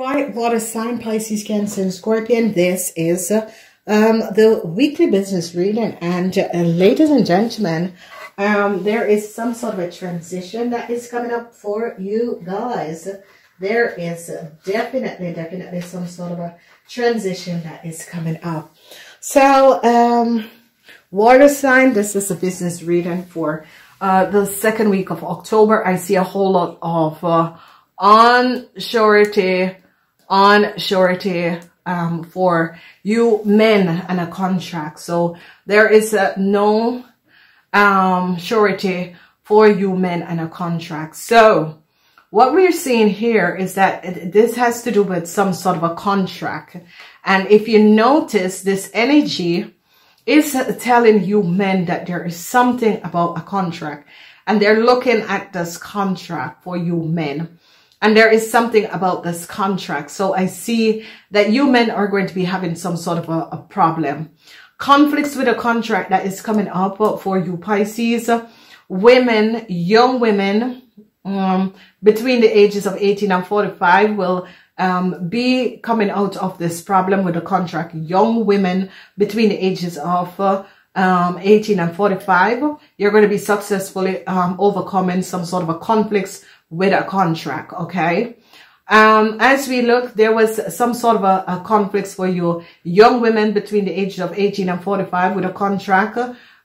right, water sign, Pisces, Cancer, and Scorpio. This is uh, um, the weekly business reading. And uh, ladies and gentlemen, um, there is some sort of a transition that is coming up for you guys. There is definitely, definitely some sort of a transition that is coming up. So, um, water sign, this is a business reading for uh, the second week of October. I see a whole lot of uh, on surety, on surety um, for you men and a contract. So there is uh, no um, surety for you men and a contract. So what we're seeing here is that this has to do with some sort of a contract. And if you notice this energy is telling you men that there is something about a contract and they're looking at this contract for you men. And there is something about this contract. So I see that you men are going to be having some sort of a, a problem. Conflicts with a contract that is coming up for you Pisces. Women, young women, um, between the ages of 18 and 45 will um, be coming out of this problem with a contract. Young women between the ages of uh, um, 18 and 45, you're going to be successfully um, overcoming some sort of a conflicts with a contract, okay? Um, as we look, there was some sort of a, a conflict for you young women between the ages of 18 and 45 with a contract,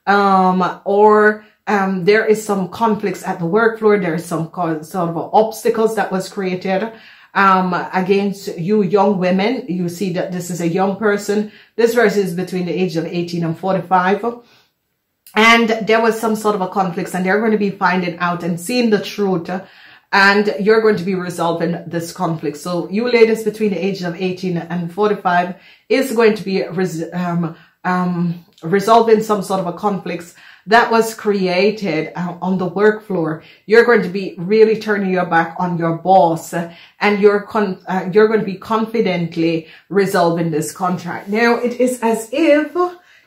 um, or um, there is some conflicts at the work floor. There is some sort of obstacles that was created um, against you young women. You see that this is a young person. This verse is between the age of 18 and 45. And there was some sort of a conflict and they're going to be finding out and seeing the truth and you're going to be resolving this conflict. So you ladies between the ages of 18 and 45 is going to be um, um, resolving some sort of a conflict that was created uh, on the work floor. You're going to be really turning your back on your boss and you're uh, you're going to be confidently resolving this contract. Now it is as if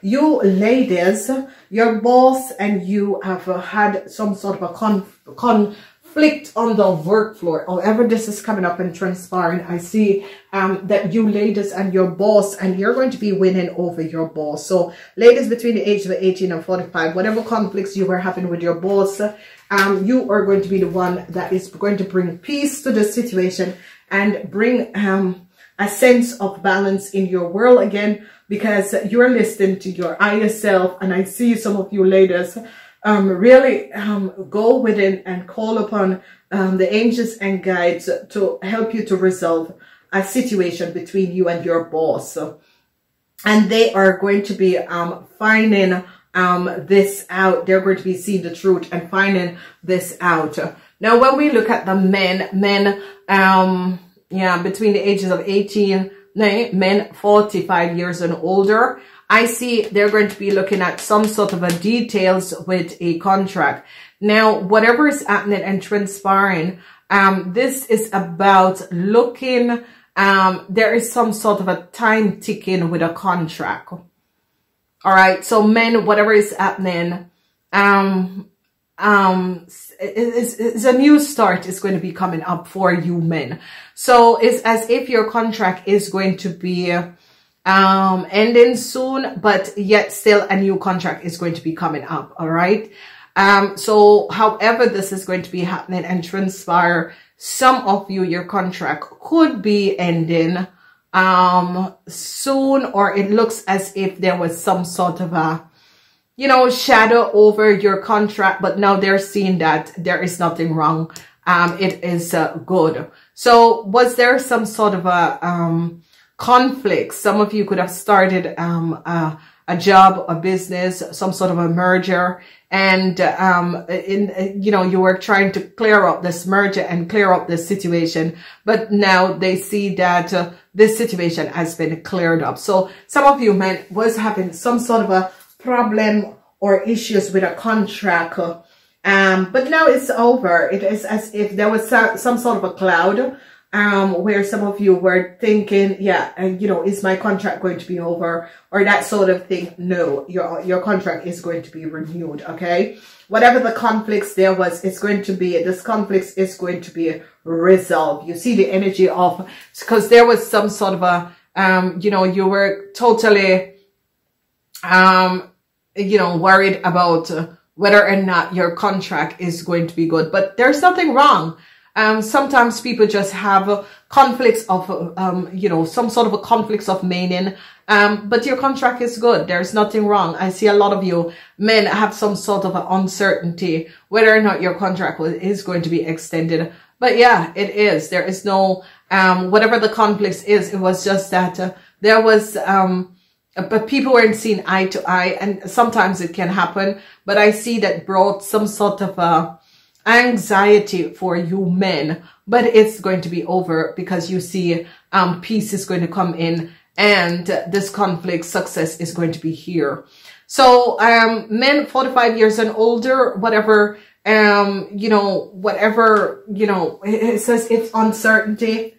you ladies, your boss and you have had some sort of a con, con conflict on the work floor. However this is coming up and transpiring, I see um, that you ladies and your boss, and you're going to be winning over your boss. So ladies between the age of 18 and 45, whatever conflicts you were having with your boss, um, you are going to be the one that is going to bring peace to the situation and bring um, a sense of balance in your world again because you're listening to your higher self and I see some of you ladies um, really um, go within and call upon um, the angels and guides to help you to resolve a situation between you and your boss. And they are going to be um, finding um, this out. They're going to be seeing the truth and finding this out. Now, when we look at the men, men, um, yeah, between the ages of 18, men 45 years and older, I see they're going to be looking at some sort of a details with a contract. Now, whatever is happening and transpiring, um, this is about looking, um, there is some sort of a time ticking with a contract. All right. So men, whatever is happening, um, um, it's, it's a new start is going to be coming up for you men. So it's as if your contract is going to be, um, ending soon, but yet still a new contract is going to be coming up. All right. Um, so however this is going to be happening and transpire, some of you, your contract could be ending, um, soon, or it looks as if there was some sort of a, you know, shadow over your contract, but now they're seeing that there is nothing wrong. Um, it is uh, good. So was there some sort of a, um, conflicts. Some of you could have started um, a, a job, a business, some sort of a merger, and um, in you know you were trying to clear up this merger and clear up this situation, but now they see that uh, this situation has been cleared up. So some of you men was having some sort of a problem or issues with a contract. Um, but now it's over. It is as if there was some sort of a cloud um, where some of you were thinking, yeah, and you know, is my contract going to be over or that sort of thing? No, your, your contract is going to be renewed. Okay. Whatever the conflicts there was, it's going to be, this conflicts is going to be resolved. You see the energy of, because there was some sort of a, um, you know, you were totally, um, you know, worried about whether or not your contract is going to be good, but there's nothing wrong um, sometimes people just have conflicts of, um, you know, some sort of a conflicts of meaning. Um, but your contract is good. There's nothing wrong. I see a lot of you men have some sort of uncertainty whether or not your contract is going to be extended. But yeah, it is. There is no, um, whatever the conflicts is, it was just that uh, there was, um, but people weren't seeing eye to eye and sometimes it can happen. But I see that brought some sort of a, anxiety for you men, but it's going to be over because you see um, peace is going to come in and this conflict success is going to be here. So um, men 45 years and older, whatever, um, you know, whatever, you know, it says it's uncertainty.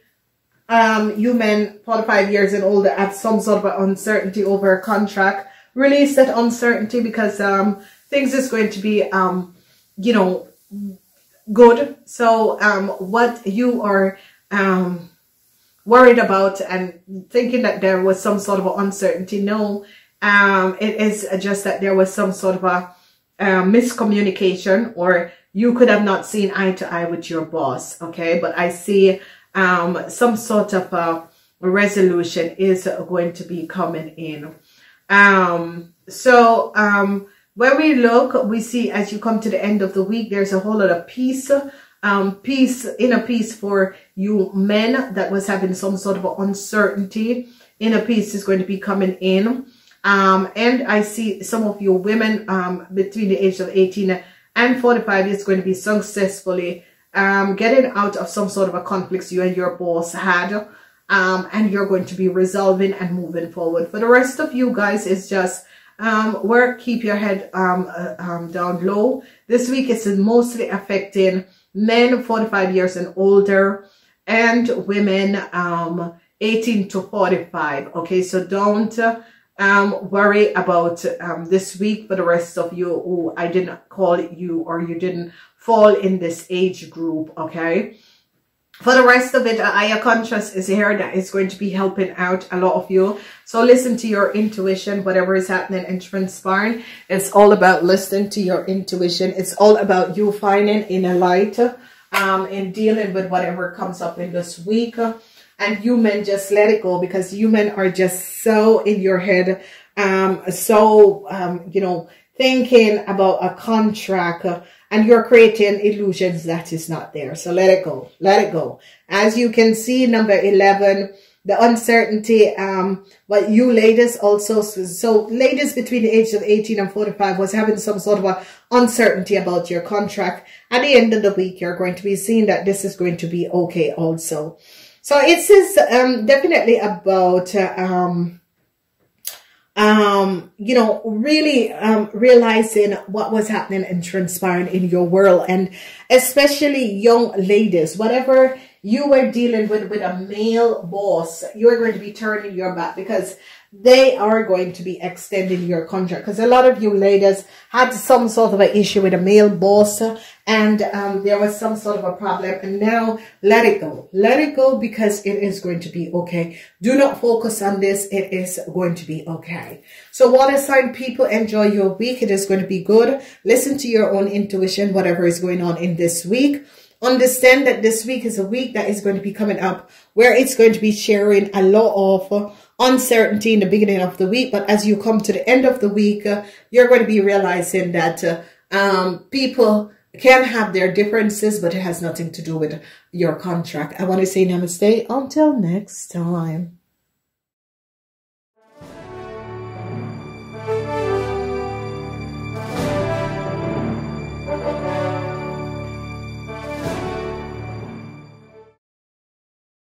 Um, you men 45 years and older have some sort of uncertainty over a contract. Release that uncertainty because um, things is going to be, um, you know, good. So um, what you are um, worried about and thinking that there was some sort of uncertainty, no, um, it is just that there was some sort of a uh, miscommunication or you could have not seen eye to eye with your boss. Okay. But I see um, some sort of a resolution is going to be coming in. Um, so, um, when we look, we see as you come to the end of the week, there's a whole lot of peace, um, peace, inner peace for you men that was having some sort of uncertainty. Inner peace is going to be coming in. Um, and I see some of you women um, between the age of 18 and 45 is going to be successfully um, getting out of some sort of a conflict you and your boss had. Um, and you're going to be resolving and moving forward. For the rest of you guys, it's just um, work, keep your head um, uh, um, down low. This week it's mostly affecting men 45 years and older and women um, 18 to 45. Okay, so don't um, worry about um, this week for the rest of you who I didn't call you or you didn't fall in this age group. Okay for the rest of it, higher conscious is here that is going to be helping out a lot of you. So listen to your intuition, whatever is happening and transpiring. It's all about listening to your intuition. It's all about you finding inner light um, in dealing with whatever comes up in this week. And you men just let it go because you men are just so in your head, um, so, um, you know, thinking about a contract and you're creating illusions that is not there. So let it go. Let it go. As you can see, number 11, the uncertainty, um, but you ladies also, so ladies between the age of 18 and 45 was having some sort of a uncertainty about your contract. At the end of the week, you're going to be seeing that this is going to be okay also. So it says, um, definitely about, uh, um, um, you know, really um, realizing what was happening and transpiring in your world. And especially young ladies, whatever you were dealing with, with a male boss, you're going to be turning your back because they are going to be extending your contract. Because a lot of you ladies had some sort of an issue with a male boss and um, there was some sort of a problem and now let it go. Let it go because it is going to be okay. Do not focus on this. It is going to be okay. So water sign people enjoy your week. It is going to be good. Listen to your own intuition whatever is going on in this week understand that this week is a week that is going to be coming up where it's going to be sharing a lot of uncertainty in the beginning of the week. But as you come to the end of the week, uh, you're going to be realizing that uh, um, people can have their differences, but it has nothing to do with your contract. I want to say namaste until next time.